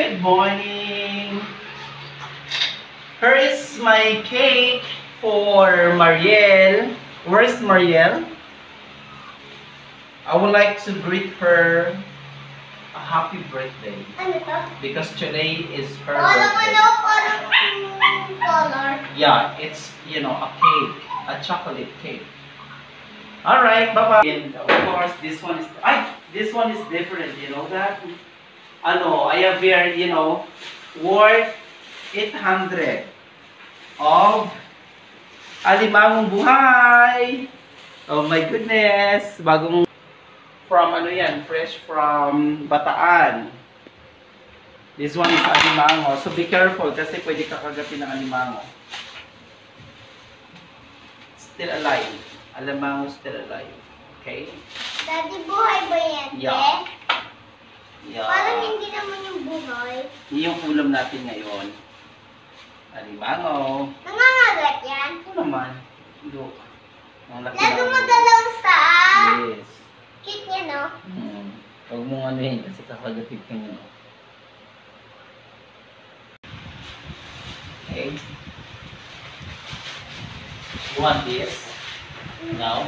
good morning. Here is my cake for Marielle. Where's Marielle? I would like to greet her a happy birthday because today is her birthday. Yeah, it's, you know, a cake, a chocolate cake. Alright, bye-bye. And of course, this one is, ay, this one is different, you know that? Ano, I have here, you know, worth 800 of alimangong buhay. Oh my goodness, bagong from ano yan, fresh from Bataan. This one is alimango. So be careful kasi pwede ka kagatin ng alimango. Still alive. Alimango still alive. Okay? Daddy, buhay ba yan? Yeah. Te? Parang Yeah. hindi naman yung buhay. Yun yung ulam natin ngayon. Alimango. Nangangagat yan. Ito naman. Look. Ang laki Lalo magalaw sa Yes. cute niya, no? Hmm. Huwag mong ano yun kasi kakagatin ka niya. Okay. You want this? No?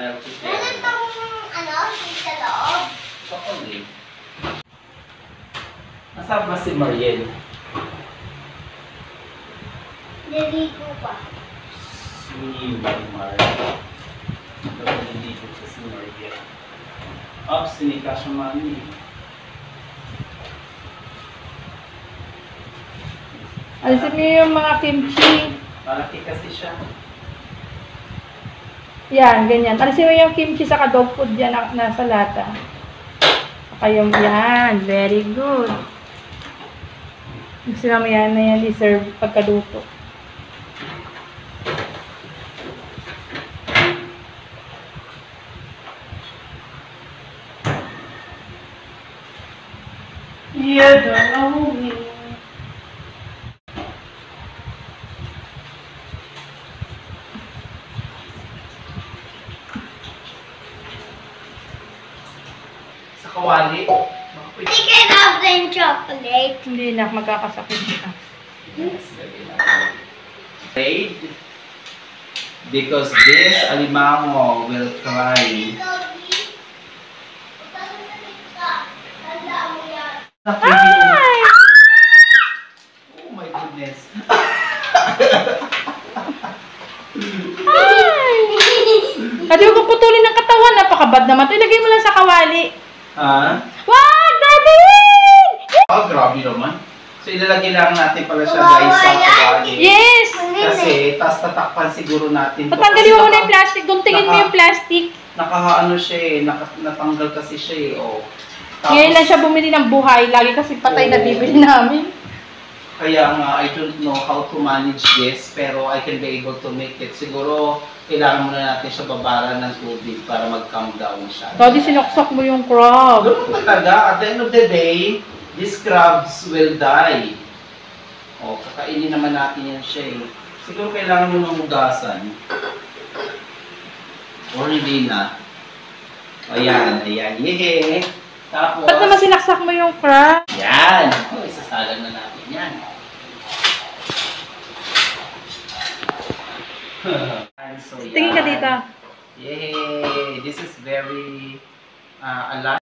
Meron tong, ano, sa loob. Chocolate. Nasaan ba si Mariel? Naligo pa. Si Marimar. Nagpapaliligo sa si Mariel. Up, sinika siya mami. Alisin mo yung mga kimchi. Malaki kasi siya. Yan, ganyan. Alisin mo yung kimchi sa dog food yan na, nasa lata. Saka yung yan. Very good. Gusto naman yan na yan i-serve pagkaluto. You don't know me. Sa kawali. They can have them chocolate. Hindi na, magkakasakit ka. Yes. Afraid? Because this alimango will yan. Ay! Oh my goodness. Ay! Pwede mo puputulin ng katawan. Napakabad naman. Ilagay mo lang sa kawali. Ha? Wag! Daddy! Ah, grabe naman. So ilalagay lang natin pala siya guys sa kawali. Yes! Kasi, tas tatakpan siguro natin. to. Patanggalin mo Kasi muna yung naka- plastic. Guntingin mo naka- yung plastic. Nakahaano siya eh. Naka, natanggal kasi siya eh. Oh. Tapos, Ngayon lang siya bumili ng buhay. Lagi kasi patay na Oo. bibili namin. Kaya nga, I don't know how to manage this, pero I can be able to make it. Siguro, kailangan muna natin siya babaran ng tubig para mag-calm down siya. Daddy, sinoksak mo yung crab. Ganun talaga. At the end of the day, these crabs will die. O, kakainin naman natin yan siya eh. Siguro kailangan mo nang hugasan. Or hindi na. Ayan, ayan. Yehey! Tapos, Ba't naman sinaksak mo yung crab? yan! O, isasalang na natin yan. So. Tingin ka dito. Yay! This is very uh, alive.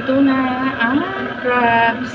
Ito na ang crabs.